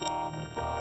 Bye.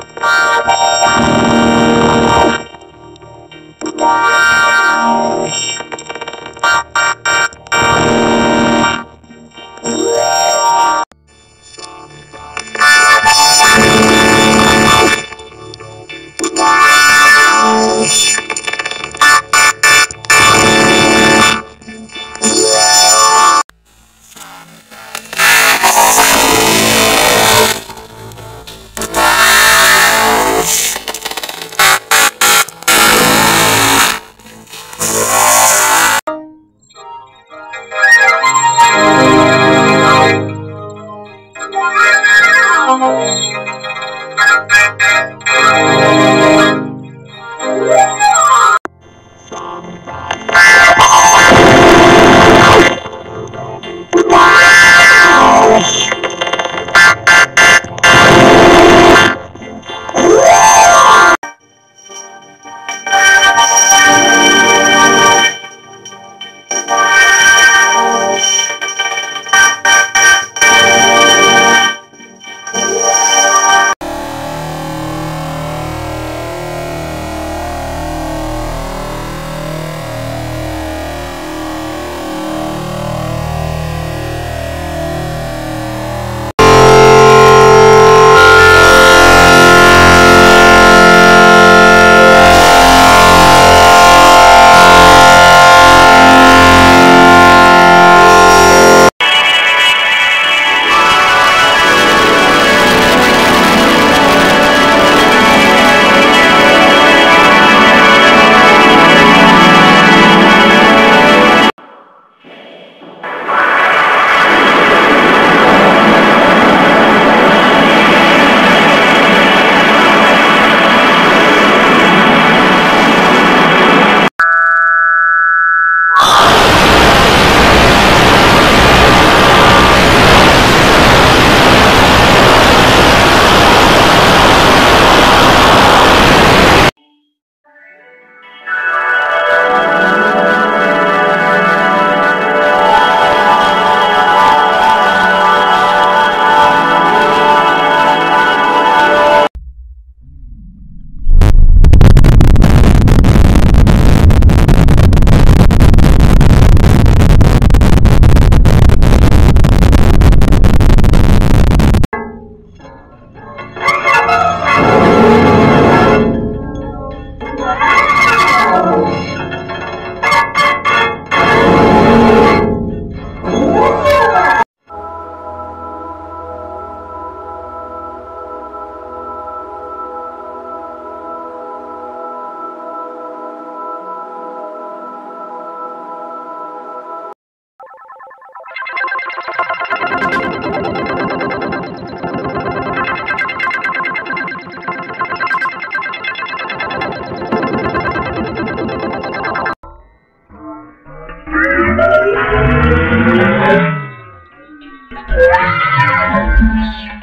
Música